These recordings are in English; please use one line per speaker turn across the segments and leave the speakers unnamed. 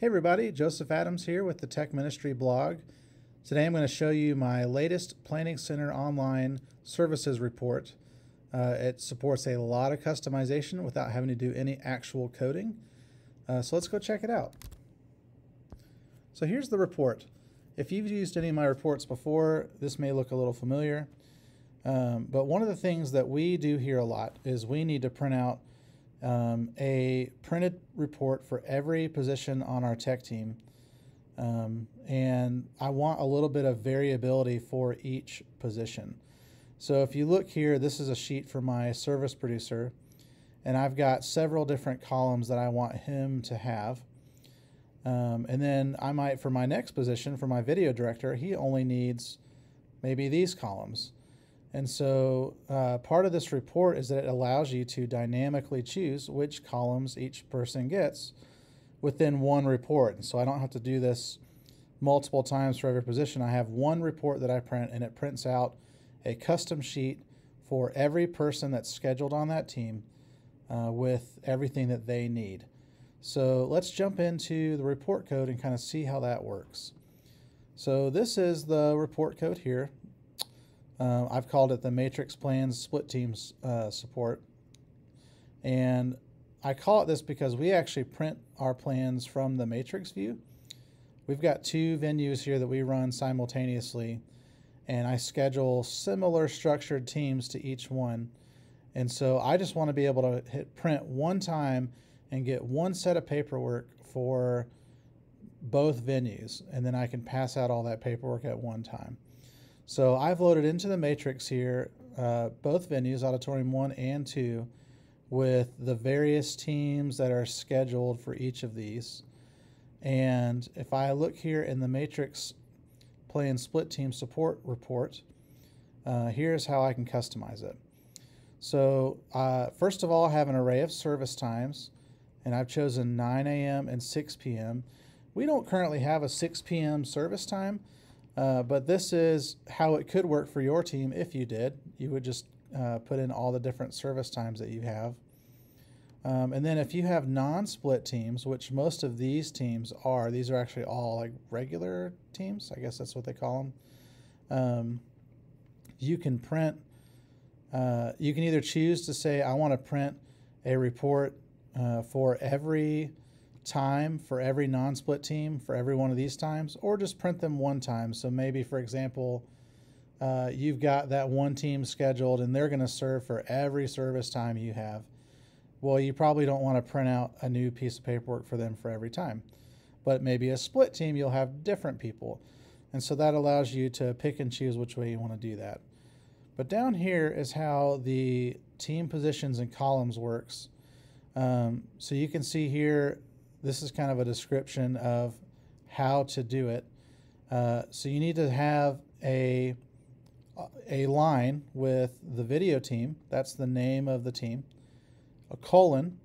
Hey everybody, Joseph Adams here with the Tech Ministry blog. Today I'm going to show you my latest Planning Center Online Services report. Uh, it supports a lot of customization without having to do any actual coding. Uh, so let's go check it out. So here's the report. If you've used any of my reports before, this may look a little familiar. Um, but one of the things that we do here a lot is we need to print out um, a printed report for every position on our tech team. Um, and I want a little bit of variability for each position. So if you look here, this is a sheet for my service producer, and I've got several different columns that I want him to have. Um, and then I might, for my next position, for my video director, he only needs maybe these columns. And so uh, part of this report is that it allows you to dynamically choose which columns each person gets within one report. And so I don't have to do this multiple times for every position. I have one report that I print and it prints out a custom sheet for every person that's scheduled on that team uh, with everything that they need. So let's jump into the report code and kind of see how that works. So this is the report code here. Uh, I've called it the matrix plans split teams uh, support. And I call it this because we actually print our plans from the matrix view. We've got two venues here that we run simultaneously, and I schedule similar structured teams to each one. And so I just want to be able to hit print one time and get one set of paperwork for both venues, and then I can pass out all that paperwork at one time. So I've loaded into the matrix here uh, both venues, Auditorium 1 and 2, with the various teams that are scheduled for each of these. And if I look here in the matrix plan split team support report, uh, here's how I can customize it. So uh, first of all, I have an array of service times, and I've chosen 9 a.m. and 6 p.m. We don't currently have a 6 p.m. service time, uh, but this is how it could work for your team if you did. You would just uh, put in all the different service times that you have. Um, and then if you have non-split teams, which most of these teams are, these are actually all like regular teams. I guess that's what they call them. Um, you can print. Uh, you can either choose to say, I want to print a report uh, for every time for every non-split team for every one of these times, or just print them one time. So maybe, for example, uh, you've got that one team scheduled and they're going to serve for every service time you have. Well, you probably don't want to print out a new piece of paperwork for them for every time. But maybe a split team, you'll have different people. And so that allows you to pick and choose which way you want to do that. But down here is how the team positions and columns works. Um, so you can see here this is kind of a description of how to do it. Uh, so you need to have a a line with the video team. That's the name of the team. A colon,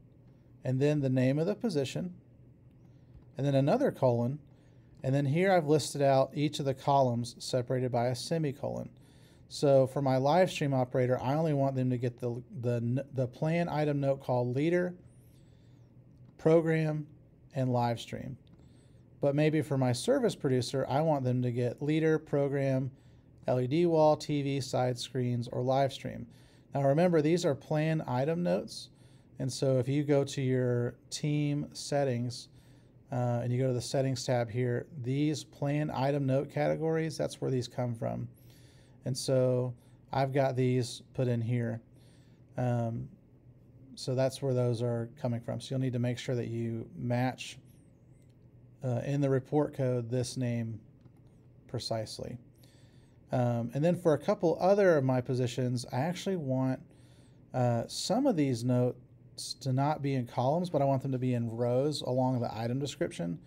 and then the name of the position, and then another colon, and then here I've listed out each of the columns separated by a semicolon. So for my live stream operator, I only want them to get the the the plan item note called leader, program, and live stream. But maybe for my service producer, I want them to get leader, program, LED wall, TV, side screens, or live stream. Now remember, these are plan item notes. And so if you go to your team settings uh, and you go to the settings tab here, these plan item note categories, that's where these come from. And so I've got these put in here. Um, so that's where those are coming from. So you'll need to make sure that you match uh, in the report code this name precisely. Um, and then for a couple other of my positions, I actually want uh, some of these notes to not be in columns, but I want them to be in rows along the item description.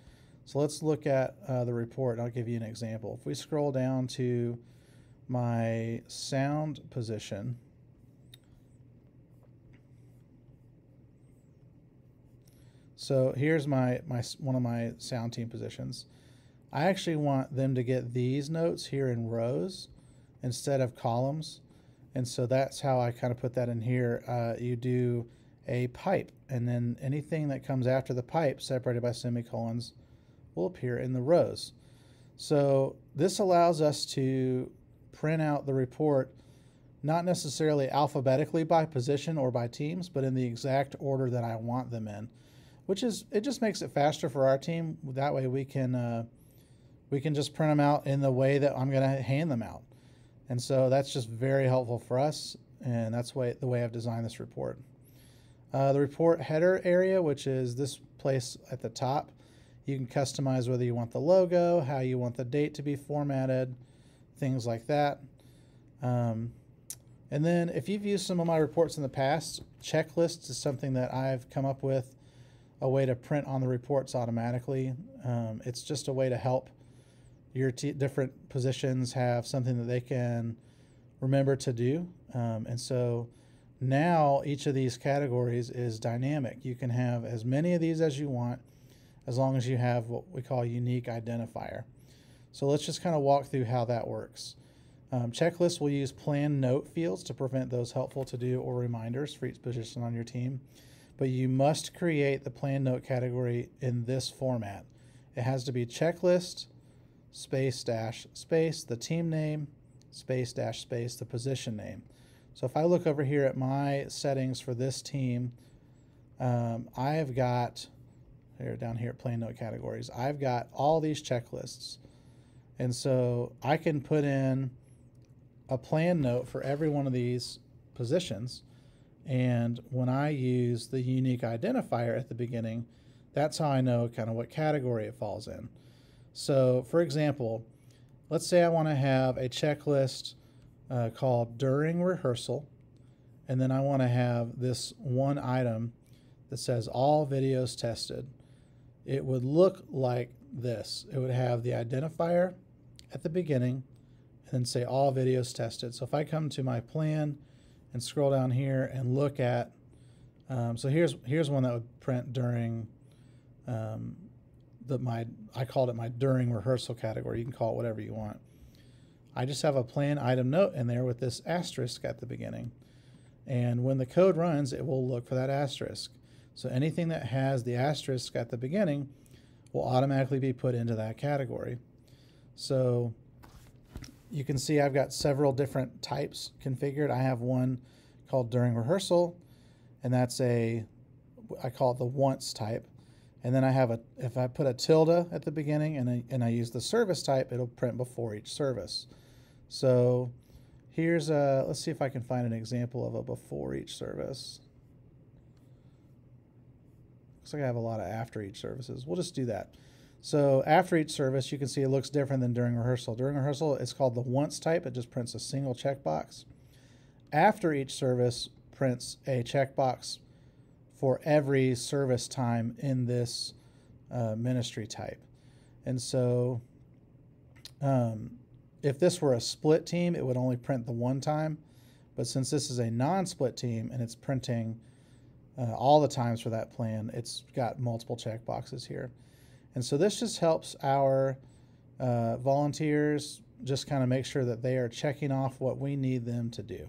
So let's look at uh, the report. I'll give you an example. If we scroll down to my sound position, So here's my, my one of my sound team positions. I actually want them to get these notes here in rows instead of columns. And so that's how I kind of put that in here. Uh, you do a pipe, and then anything that comes after the pipe separated by semicolons will appear in the rows. So this allows us to print out the report not necessarily alphabetically by position or by teams, but in the exact order that I want them in, which is it just makes it faster for our team. That way we can uh, we can just print them out in the way that I'm going to hand them out, and so that's just very helpful for us, and that's way the way I've designed this report. Uh, the report header area, which is this place at the top, you can customize whether you want the logo, how you want the date to be formatted, things like that. Um, and then if you've used some of my reports in the past, checklists is something that I've come up with a way to print on the reports automatically. Um, it's just a way to help your different positions have something that they can remember to do. Um, and so now each of these categories is dynamic. You can have as many of these as you want as long as you have what we call unique identifier. So let's just kind of walk through how that works. Um, checklists will use plan note fields to prevent those helpful to do or reminders for each position on your team. But you must create the plan note category in this format. It has to be checklist, space dash space, the team name, space dash space, the position name. So if I look over here at my settings for this team, um, I have got here down here at plan note categories, I've got all these checklists. And so I can put in a plan note for every one of these positions. And when I use the unique identifier at the beginning, that's how I know kind of what category it falls in. So, for example, let's say I want to have a checklist uh, called during rehearsal, and then I want to have this one item that says all videos tested. It would look like this it would have the identifier at the beginning and then say all videos tested. So if I come to my plan and scroll down here and look at, um, so here's here's one that would print during um, the my I called it my during rehearsal category. You can call it whatever you want. I just have a plan item note in there with this asterisk at the beginning. And when the code runs, it will look for that asterisk. So anything that has the asterisk at the beginning will automatically be put into that category. So you can see I've got several different types configured. I have one called during rehearsal, and that's a, I call it the once type. And then I have a, if I put a tilde at the beginning and I, and I use the service type, it'll print before each service. So here's a, let's see if I can find an example of a before each service. Looks like I have a lot of after each services. We'll just do that. So after each service, you can see it looks different than during rehearsal. During rehearsal, it's called the once type. It just prints a single checkbox. After each service, prints a checkbox for every service time in this uh, ministry type. And so um, if this were a split team, it would only print the one time. But since this is a non-split team and it's printing uh, all the times for that plan, it's got multiple checkboxes here. And so this just helps our uh, volunteers just kind of make sure that they are checking off what we need them to do.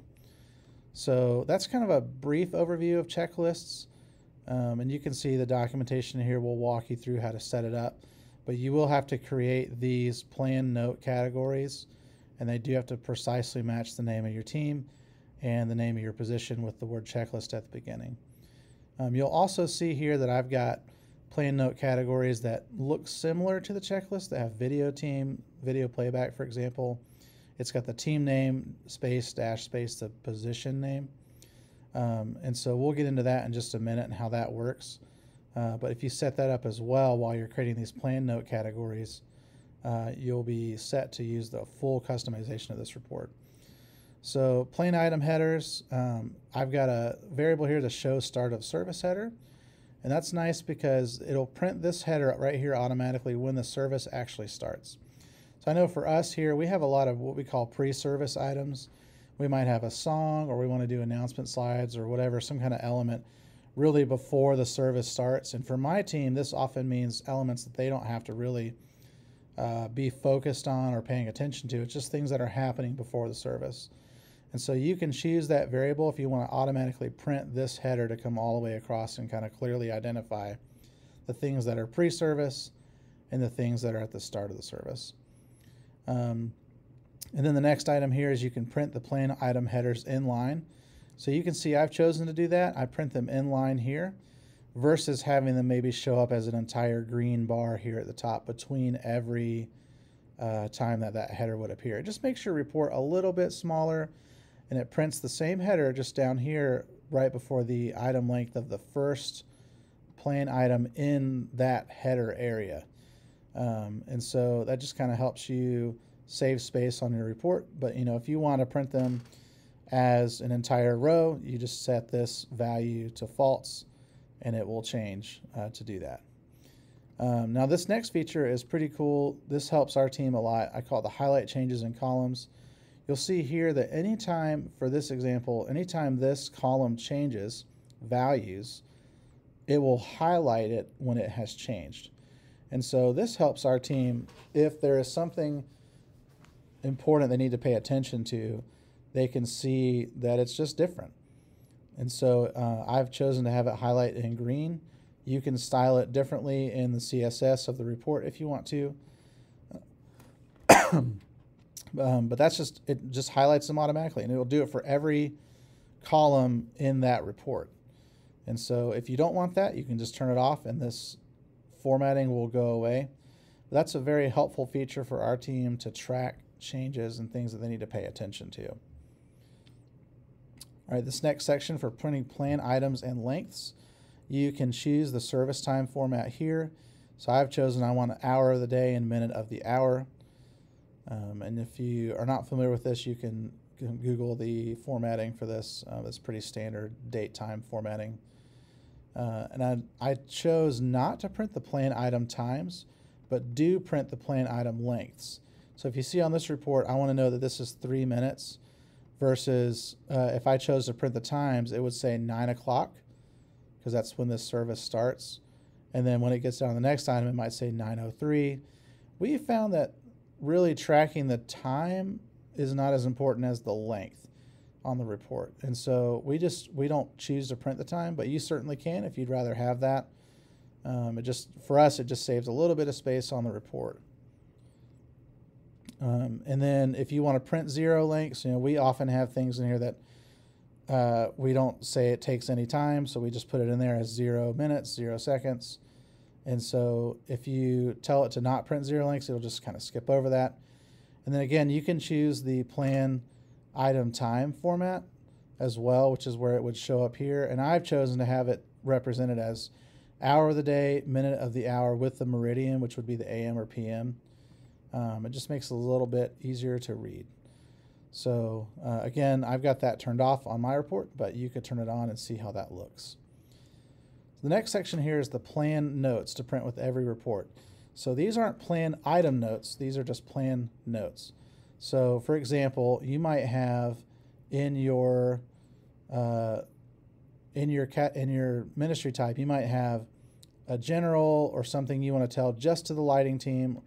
So that's kind of a brief overview of checklists. Um, and you can see the documentation here will walk you through how to set it up. But you will have to create these plan note categories, and they do have to precisely match the name of your team and the name of your position with the word checklist at the beginning. Um, you'll also see here that I've got plan note categories that look similar to the checklist that have video team, video playback, for example. It's got the team name, space, dash, space, the position name. Um, and so we'll get into that in just a minute and how that works. Uh, but if you set that up as well while you're creating these plan note categories, uh, you'll be set to use the full customization of this report. So plan item headers, um, I've got a variable here to show start of service header. And that's nice because it'll print this header right here automatically when the service actually starts. So I know for us here, we have a lot of what we call pre-service items. We might have a song or we want to do announcement slides or whatever, some kind of element really before the service starts. And for my team, this often means elements that they don't have to really uh, be focused on or paying attention to. It's just things that are happening before the service. And so you can choose that variable if you want to automatically print this header to come all the way across and kind of clearly identify the things that are pre-service and the things that are at the start of the service. Um, and then the next item here is you can print the plan item headers in line. So you can see I've chosen to do that. I print them in line here versus having them maybe show up as an entire green bar here at the top between every uh, time that that header would appear. It just makes your report a little bit smaller and it prints the same header just down here right before the item length of the first plan item in that header area. Um, and so that just kind of helps you save space on your report. But you know, if you want to print them as an entire row, you just set this value to false and it will change uh, to do that. Um, now this next feature is pretty cool. This helps our team a lot. I call it the highlight changes in columns. You'll see here that anytime, for this example, anytime this column changes values, it will highlight it when it has changed. And so this helps our team if there is something important they need to pay attention to, they can see that it's just different. And so uh, I've chosen to have it highlight in green. You can style it differently in the CSS of the report if you want to. um, but that's just, it just highlights them automatically and it will do it for every column in that report. And so if you don't want that, you can just turn it off and this formatting will go away. That's a very helpful feature for our team to track changes and things that they need to pay attention to. All right, this next section for printing plan items and lengths, you can choose the service time format here. So I've chosen I want an hour of the day and minute of the hour. Um, and if you are not familiar with this, you can, can Google the formatting for this. Uh, it's pretty standard date time formatting. Uh, and I, I chose not to print the plan item times, but do print the plan item lengths. So if you see on this report, I want to know that this is three minutes versus uh, if I chose to print the times, it would say nine o'clock because that's when this service starts. And then when it gets down to the next item, it might say 903. We found that really tracking the time is not as important as the length on the report. And so we just, we don't choose to print the time, but you certainly can if you'd rather have that. Um, it just, for us, it just saves a little bit of space on the report. Um, and then if you want to print zero links, you know, we often have things in here that uh, we don't say it takes any time, so we just put it in there as zero minutes, zero seconds. And so if you tell it to not print zero links, it'll just kind of skip over that. And then again, you can choose the plan item time format as well, which is where it would show up here. And I've chosen to have it represented as hour of the day, minute of the hour with the meridian, which would be the AM or PM. Um, it just makes it a little bit easier to read. So uh, again, I've got that turned off on my report, but you could turn it on and see how that looks. The next section here is the plan notes to print with every report. So these aren't plan item notes, these are just plan notes. So for example, you might have in your uh, in your cat in your ministry type, you might have a general or something you want to tell just to the lighting team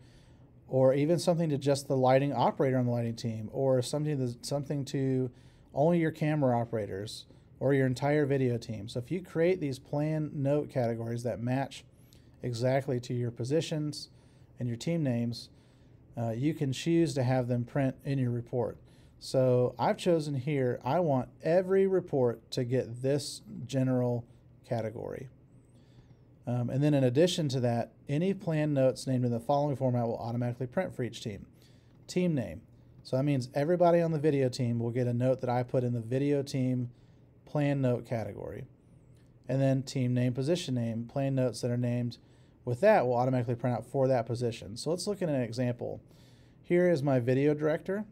or even something to just the lighting operator on the lighting team, or something to, something to only your camera operators or your entire video team. So if you create these plan note categories that match exactly to your positions and your team names, uh, you can choose to have them print in your report. So I've chosen here, I want every report to get this general category. Um, and then in addition to that, any plan notes named in the following format will automatically print for each team. Team name. So that means everybody on the video team will get a note that I put in the video team plan note category. And then team name, position name, plan notes that are named with that will automatically print out for that position. So let's look at an example. Here is my video director,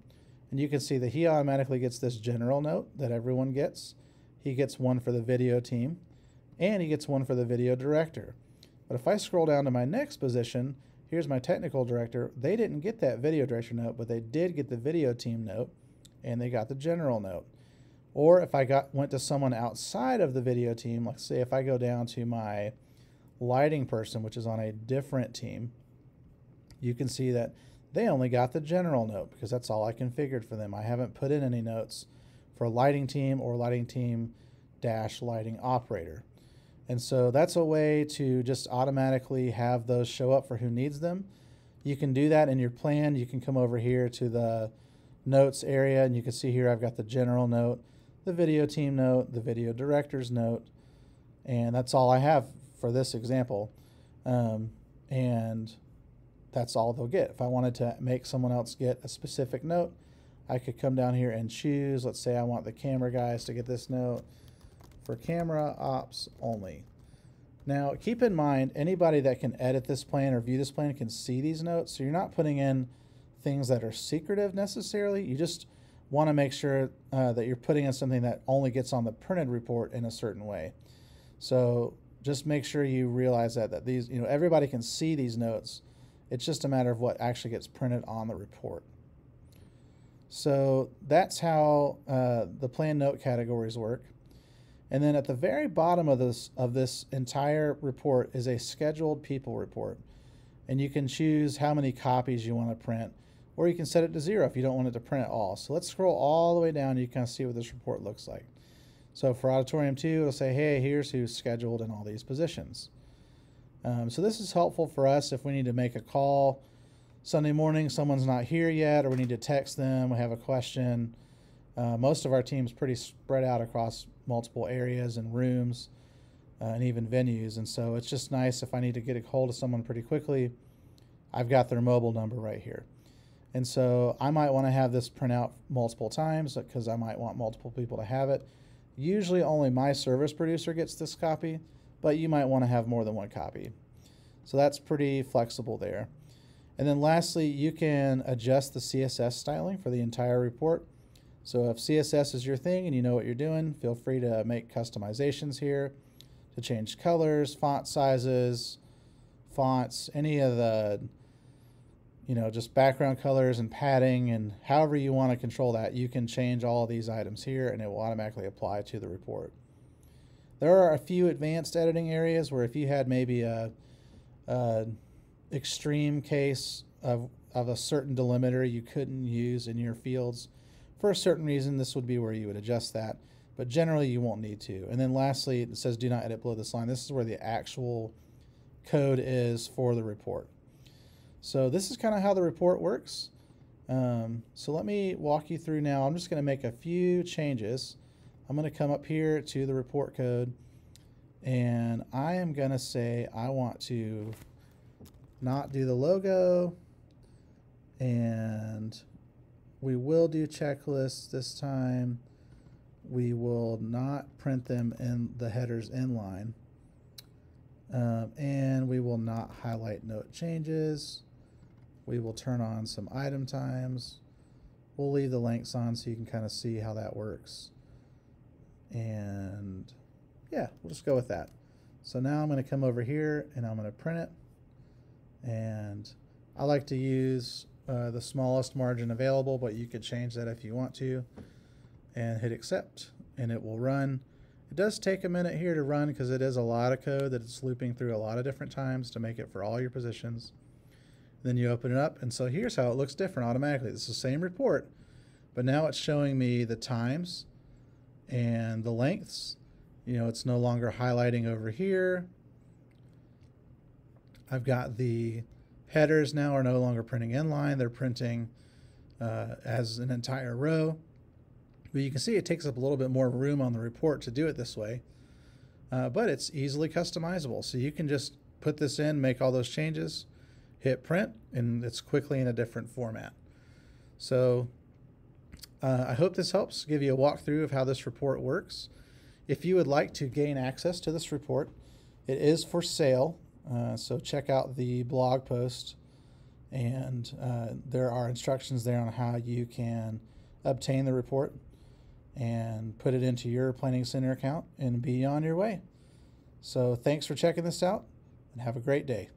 and you can see that he automatically gets this general note that everyone gets. He gets one for the video team and he gets one for the video director. But if I scroll down to my next position, here's my technical director. They didn't get that video director note, but they did get the video team note, and they got the general note. Or if I got went to someone outside of the video team, like say if I go down to my lighting person, which is on a different team, you can see that they only got the general note because that's all I configured for them. I haven't put in any notes for lighting team or lighting team dash lighting operator. And so that's a way to just automatically have those show up for who needs them. You can do that in your plan. You can come over here to the notes area and you can see here I've got the general note, the video team note, the video director's note, and that's all I have for this example. Um, and that's all they'll get. If I wanted to make someone else get a specific note, I could come down here and choose. Let's say I want the camera guys to get this note for camera ops only. Now, keep in mind, anybody that can edit this plan or view this plan can see these notes. So you're not putting in things that are secretive necessarily. You just want to make sure uh, that you're putting in something that only gets on the printed report in a certain way. So just make sure you realize that that these, you know, everybody can see these notes. It's just a matter of what actually gets printed on the report. So that's how uh, the plan note categories work. And then at the very bottom of this of this entire report is a scheduled people report. And you can choose how many copies you want to print, or you can set it to zero if you don't want it to print at all. So let's scroll all the way down. You can kind of see what this report looks like. So for Auditorium 2, it'll say, hey, here's who's scheduled in all these positions. Um, so this is helpful for us if we need to make a call Sunday morning, someone's not here yet, or we need to text them, we have a question. Uh, most of our team's pretty spread out across multiple areas and rooms uh, and even venues. And so it's just nice if I need to get a hold of someone pretty quickly, I've got their mobile number right here. And so I might want to have this print out multiple times because I might want multiple people to have it. Usually only my service producer gets this copy, but you might want to have more than one copy. So that's pretty flexible there. And then lastly, you can adjust the CSS styling for the entire report. So if CSS is your thing and you know what you're doing, feel free to make customizations here to change colors, font sizes, fonts, any of the, you know, just background colors and padding and however you want to control that, you can change all these items here and it will automatically apply to the report. There are a few advanced editing areas where if you had maybe a, a extreme case of, of a certain delimiter you couldn't use in your fields, for a certain reason, this would be where you would adjust that. But generally, you won't need to. And then lastly, it says do not edit below this line. This is where the actual code is for the report. So this is kind of how the report works. Um, so let me walk you through now. I'm just going to make a few changes. I'm going to come up here to the report code and I am going to say I want to not do the logo. And we will do checklists this time. We will not print them in the headers inline. Um, and we will not highlight note changes. We will turn on some item times. We'll leave the links on so you can kind of see how that works. And yeah, we'll just go with that. So now I'm going to come over here and I'm going to print it. And I like to use uh, the smallest margin available, but you could change that if you want to. And hit accept, and it will run. It does take a minute here to run because it is a lot of code that it's looping through a lot of different times to make it for all your positions. Then you open it up, and so here's how it looks different automatically. It's the same report, but now it's showing me the times and the lengths. You know, it's no longer highlighting over here. I've got the headers now are no longer printing inline, they're printing uh, as an entire row. But you can see it takes up a little bit more room on the report to do it this way. Uh, but it's easily customizable. So you can just put this in, make all those changes, hit print, and it's quickly in a different format. So uh, I hope this helps give you a walkthrough of how this report works. If you would like to gain access to this report, it is for sale uh, so check out the blog post, and uh, there are instructions there on how you can obtain the report and put it into your Planning Center account and be on your way. So thanks for checking this out, and have a great day.